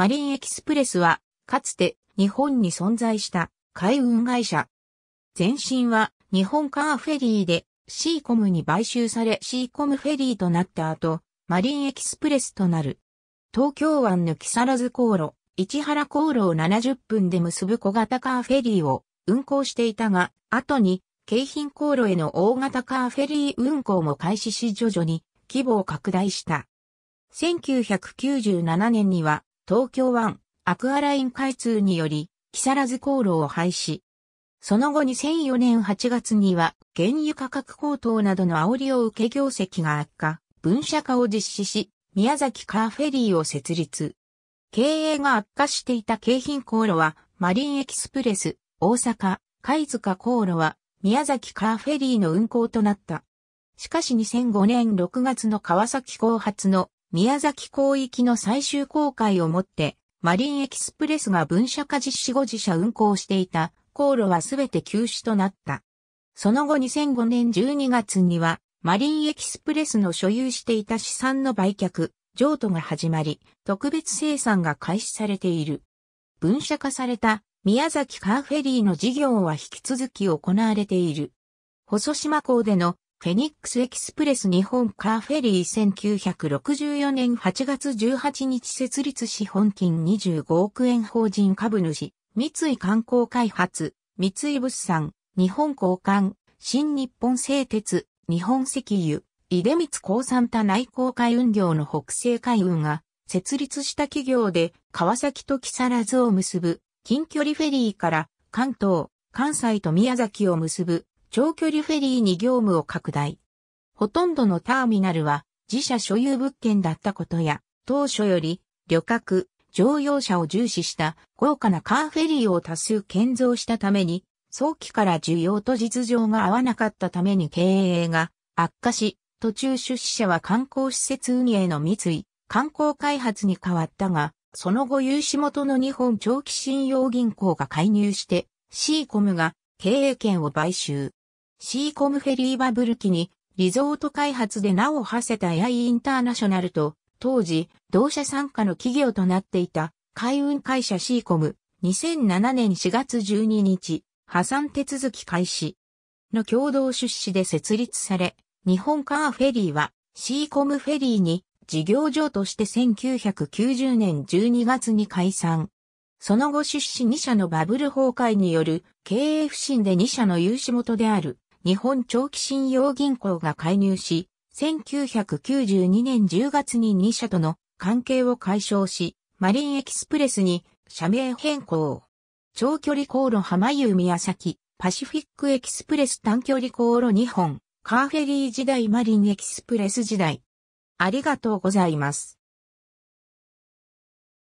マリンエキスプレスは、かつて日本に存在した海運会社。前身は日本カーフェリーでシーコムに買収されシーコムフェリーとなった後、マリンエキスプレスとなる。東京湾の木更津航路、市原航路を70分で結ぶ小型カーフェリーを運行していたが、後に京浜航路への大型カーフェリー運行も開始し徐々に規模を拡大した。1997年には東京湾アクアライン開通により木更津航路を廃止。その後2004年8月には原油価格高騰などの煽りを受け業績が悪化、分社化を実施し、宮崎カーフェリーを設立。経営が悪化していた京浜航路は、マリンエキスプレス、大阪、貝塚航路は、宮崎カーフェリーの運行となった。しかし2005年6月の川崎港発の宮崎港行きの最終公開をもって、マリンエキスプレスが分社化実施後自社運行していた航路はすべて休止となった。その後2005年12月には、マリンエキスプレスの所有していた資産の売却、譲渡が始まり、特別生産が開始されている。分社化された宮崎カーフェリーの事業は引き続き行われている。細島港でのフェニックスエキスプレス日本カーフェリー1964年8月18日設立し本金25億円法人株主、三井観光開発、三井物産、日本交換、新日本製鉄、日本石油、出光鉱産多内航海運業の北西海運が設立した企業で川崎と木更津を結ぶ近距離フェリーから関東、関西と宮崎を結ぶ長距離フェリーに業務を拡大。ほとんどのターミナルは自社所有物件だったことや当初より旅客、乗用車を重視した豪華なカーフェリーを多数建造したために早期から需要と実情が合わなかったために経営が悪化し、途中出資者は観光施設運営の三井、観光開発に変わったが、その後融資元の日本長期信用銀行が介入して、シーコムが経営権を買収。シーコムフェリーバブル期に、リゾート開発で名を馳せたエアインターナショナルと、当時、同社参加の企業となっていた、海運会社シーコム、2007年4月12日、破産手続き開始の共同出資で設立され、日本カーフェリーはシーコムフェリーに事業上として1990年12月に解散。その後出資2社のバブル崩壊による経営不振で2社の融資元である日本長期信用銀行が介入し、1992年10月に2社との関係を解消し、マリンエキスプレスに社名変更。長距離航路浜湯宮崎、パシフィックエキスプレス短距離航路2本。カーフェリー時代マリンエキスプレス時代。ありがとうございます。